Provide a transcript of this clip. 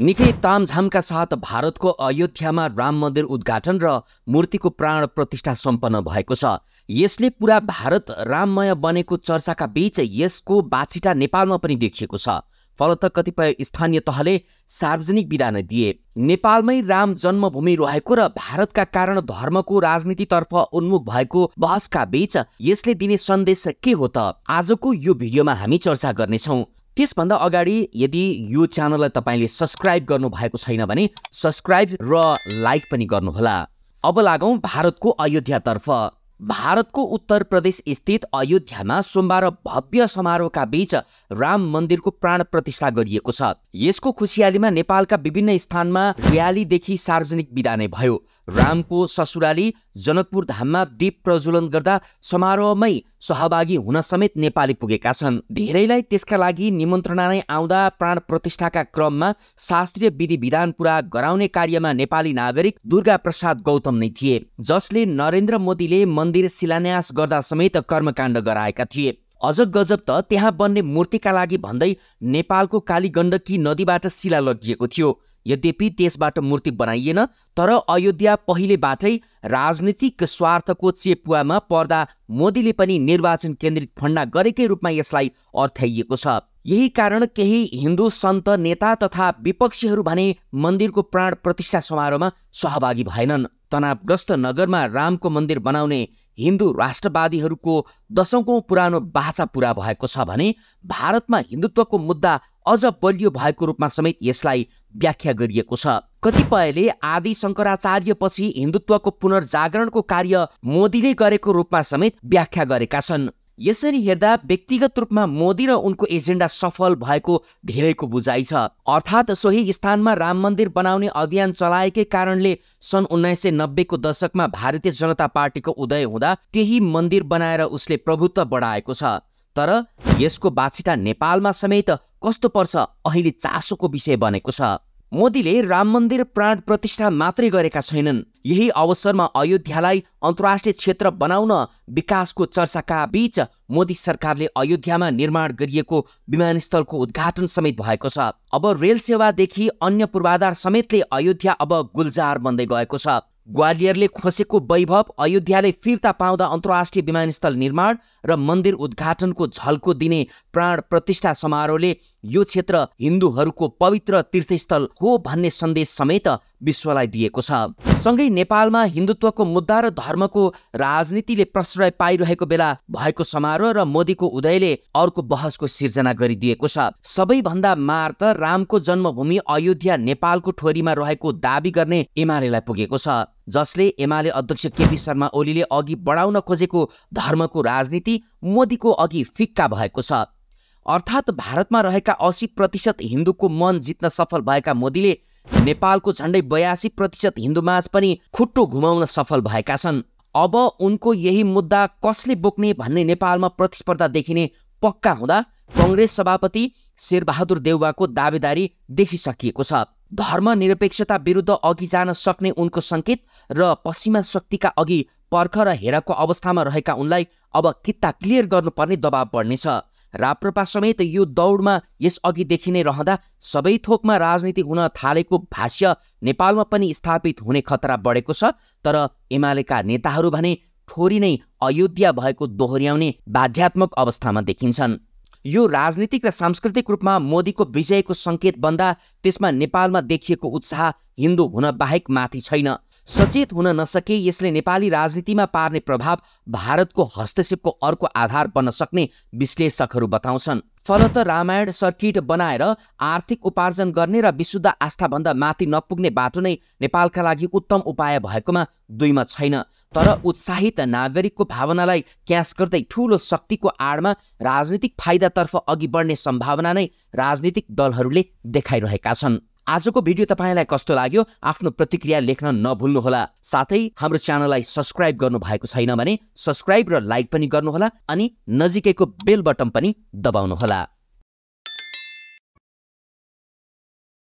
निकै तामझामका साथ भारतको अयोध्यामा राम मन्दिर उद्घाटन र मूर्तिको प्राण प्रतिष्ठा सम्पन्न भएको छ। यसले पुरा भारत राममय बनेको चर्चाका बीच यसको बाछिटा नेपालमा पनि देखिएको छ। फलत कतिपय स्थानीय तहले सार्वजनिक विधान दिए। नेपालमै राम जन्मभूमि रहेको र भारतका कारण धर्मको राजनीतितर्फ उन्मुख भएको बहसका बीच यसले दिने सन्देश के हो त? आजको यो भिडियोमा हामी चर्चा गर्नेछौँ। त्यसभन्दा अगाडि यदि यो च्यानललाई तपाईँले सब्सक्राइब गर्नुभएको छैन भने सब्सक्राइब र लाइक पनि गर्नुहोला। अब लागौँ भारतको अयोध्यातर्फ। भारतको उत्तर प्रदेश स्थित अयोध्यामा सोमबार भव्य समारोहका बीच राम मन्दिरको प्राण प्रतिष्ठा गरिएको छ। यसको खुसियालीमा नेपालका विभिन्न स्थानमा र्यालीदेखि सार्वजनिक विदा नै भयो। रामको ससुराली जनकपुर धाममा दीप प्रज्वलन गर्दा समारोहमै सहभागी हुन समेत नेपाली पुगेका छन्। धेरैलाई त्यसका लागि निमन्त्रणा नै आउँदा प्राण प्रतिष्ठाका क्रममा शास्त्रीय विधि विधान पुरा गराउने कार्यमा नेपाली नागरिक दुर्गा प्रसाद गौतम नै थिए जसले नरेन्द्र मोदीले मन्दिर शिलान्यास गर्दा समेत कर्मकाण्ड गराएका थिए। अझ गजब त त्यहाँ बन्ने मूर्तिका लागि भन्दै नेपालको कालीगण्डकी नदीबाट शिला लगिएको थियो। यद्यपि त्यसबाट मूर्ति बनाइएन तर अयोध्या पहिलेबाटै राजनीतिक स्वार्थको चेपुवामा पर्दा मोदीले पनि निर्वाचन केन्द्रित फन्डा गरेकै रूपमा यसलाई अर्थ्याइएको छ। यही कारण केही हिन्दू सन्त नेता तथा विपक्षीहरू भने मन्दिरको प्राण प्रतिष्ठा समारोहमा सहभागी भएनन्। तनावग्रस्त नगरमा रामको मन्दिर बनाउने हिन्दू राष्ट्रवादीहरूको दशौँ पुरानो बाचा पुरा भएको छ भने भारतमा हिन्दुत्वको मुद्दा अझ बलियो भएको रूपमा समेत यसलाई व्याख्या गरिएको छ। कतिपयले आदि शङ्कराचार्यपछि हिन्दुत्वको पुनर्जागरणको कार्य मोदीले गरेको रूपमा समेत व्याख्या गरेका छन्। यसरी हेर्दा व्यक्तिगत रूपमा मोदी र उनको एजेन्डा सफल भएको धेरैको बुझाइ छ। अर्थात् सोही स्थानमा राम मन्दिर बनाउने अभियान चलाएकै कारणले सन् उन्नाइस सय नब्बेको दशकमा भारतीय जनता पार्टीको उदय हुँदा त्यही मन्दिर बनाएर उसले प्रभुत्व बढाएको छ। तर यसको बाछिटा नेपालमा समेत कस्तो पर्छ अहिले चासोको विषय बनेको छ। मोदीले राम मन्दिर प्राण प्रतिष्ठा मात्रै गरेका छैनन्। यही अवसरमा अयोध्यालाई अन्तर्राष्ट्रिय क्षेत्र बनाउन विकासको चर्चाका बीच मोदी सरकारले अयोध्यामा निर्माण गरिएको विमानस्थलको उद्घाटन समेत भएको छ। अब रेल सेवादेखि अन्य पूर्वाधार समेतले अयोध्या अब गुलजार बन्दै गएको छ। ग्वालियरले खोसेको वैभव अयोध्याले फिर्ता पाउँदा अन्तर्राष्ट्रिय विमानस्थल निर्माण र मन्दिर उद्घाटनको झल्को दिने प्राण प्रतिष्ठा समारोहले यो क्षेत्र हिन्दूहरूको पवित्र तीर्थस्थल हो भन्ने सन्देश समेत विश्वलाई दिएको छ। सँगै नेपालमा हिन्दुत्वको मुद्दा र धर्मको राजनीतिले प्रश्रय पाइरहेको बेला भएको समारोह र मोदीको उदयले अर्को बहसको सिर्जना गरिदिएको छ। सबैभन्दा मार त रामको जन्मभूमि अयोध्या नेपालको ठोरीमा रहेको दावी गर्ने एमालेलाई पुगेको छ। जसले एमाले अध्यक्ष केपी शर्मा ओलीले अघि बढाउन खोजेको धर्मको राजनीति मोदीको अघि फिक्का भएको छ। अर्थात् भारतमा रहेका असी प्रतिशत हिन्दूको मन जित्न सफल भएका मोदीले नेपालको झन्डै बयासी प्रतिशत हिन्दूमाझ पनि खुट्टो घुमाउन सफल भएका छन्। अब उनको यही मुद्दा कसले बोक्ने भन्ने नेपालमा प्रतिस्पर्धा देखिने पक्का हुँदा कङ्ग्रेस सभापति शेरबहादुर देउवाको दावेदारी देखिसकिएको छ। धर्मनिरपेक्षता विरुद्ध अघि जान सक्ने उनको सङ्केत र पश्चिमा शक्तिका अघि पर्ख र हेरको अवस्थामा रहेका उनलाई अब किता क्लियर गर्नुपर्ने दबाव बढ्नेछ। राप्रपा समेत यो दौडमा यसअघिदेखि नै रहँदा सबै थोकमा राजनीति हुन थालेको भाष्य नेपालमा पनि स्थापित हुने खतरा बढेको छ तर एमालेका नेताहरू भने थोरी नै अयोध्या भएको दोहोऱ्याउने बाध्यात्मक अवस्थामा देखिन्छन्। यो राजनीतिक र सांस्कृतिक रूपमा मोदीको विजयको सङ्केत बन्दा त्यसमा नेपालमा देखिएको उत्साह हिन्दू हुन बाहेक माथि छैन। सचेत हुन नसके यसले नेपाली राजनीतिमा पार्ने प्रभाव भारतको हस्तक्षेपको अर्को आधार बन्न सक्ने विश्लेषकहरू बताउँछन्। फलत रामायण सर्किट बनाएर आर्थिक उपार्जन गर्ने र विशुद्ध आस्थाभन्दा माथि नपुग्ने बाटो नै नेपालका लागि उत्तम उपाय भएकोमा दुईमा छैन। तर उत्साहित नागरिकको भावनालाई क्यास गर्दै ठूलो शक्तिको आडमा राजनीतिक फाइदातर्फ अघि बढ्ने सम्भावना नै राजनीतिक दलहरूले देखाइरहेका छन्। आजको भिडियो तपाईँलाई कस्तो लाग्यो आफ्नो प्रतिक्रिया लेख्न नभुल्नुहोला। साथै हाम्रो च्यानललाई सब्सक्राइब गर्नु भएको छैन भने सब्सक्राइब र लाइक पनि गर्नुहोला अनि नजिकैको बेल बटन पनि दबाउनुहोला।